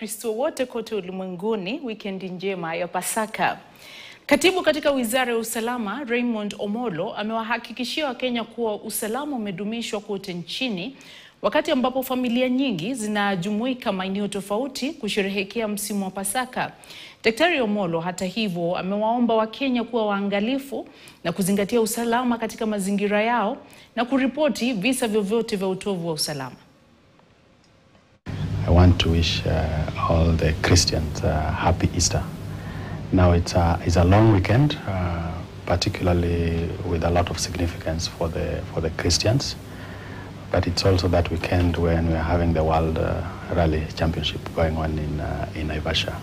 Wakristo wote kote ulimwenguni wikendi njema ya Pasaka. Katibu katika Wizara ya Usalama Raymond Omolo amewahakikishia Wakenya kuwa usalama umedumishwa kote nchini wakati ambapo familia nyingi zinajumuika maeneo tofauti kusherehekea msimu wa Pasaka. Daktari Omolo hata hivyo amewaomba Wakenya kuwa waangalifu na kuzingatia usalama katika mazingira yao na kuripoti visa vyovyote vya utovu wa usalama. Want to wish uh, all the Christians uh, happy Easter. Now it's a, it's a long weekend, uh, particularly with a lot of significance for the, for the Christians. But it's also that weekend when we are having the World uh, Rally Championship going on in, uh, in Naivasha.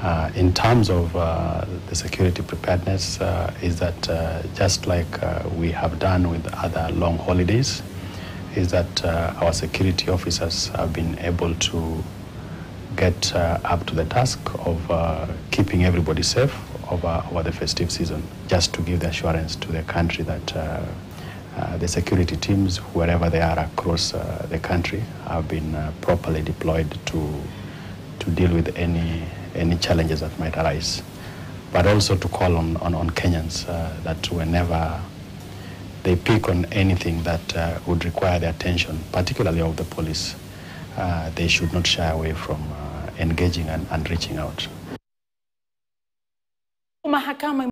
Uh, in terms of the security preparedness, is that just like we have done with other long holidays, is that uh, our security officers have been able to get uh, up to the task of uh, keeping everybody safe over, over the festive season, just to give the assurance to the country that uh, uh, the security teams, wherever they are across uh, the country, have been properly deployed to, to deal with any, any challenges that might arise. But also to call on, on, on Kenyans that whenever they pick on anything that uh, would require the attention, particularly of the police, uh, they should not shy away from uh, engaging and, and reaching out. Mahakama